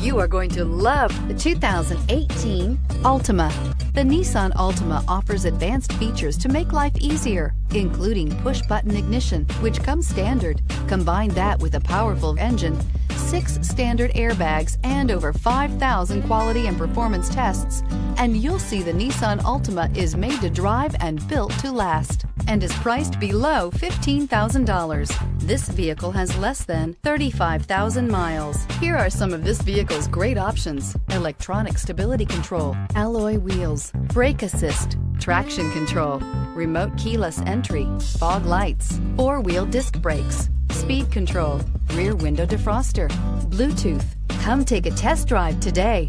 You are going to love the 2018 Altima. The Nissan Altima offers advanced features to make life easier, including push button ignition, which comes standard. Combine that with a powerful engine, six standard airbags, and over 5,000 quality and performance tests, and you'll see the Nissan Altima is made to drive and built to last and is priced below $15,000. This vehicle has less than 35,000 miles. Here are some of this vehicle's great options. Electronic stability control, alloy wheels, brake assist, traction control, remote keyless entry, fog lights, four-wheel disc brakes, speed control, rear window defroster, Bluetooth. Come take a test drive today.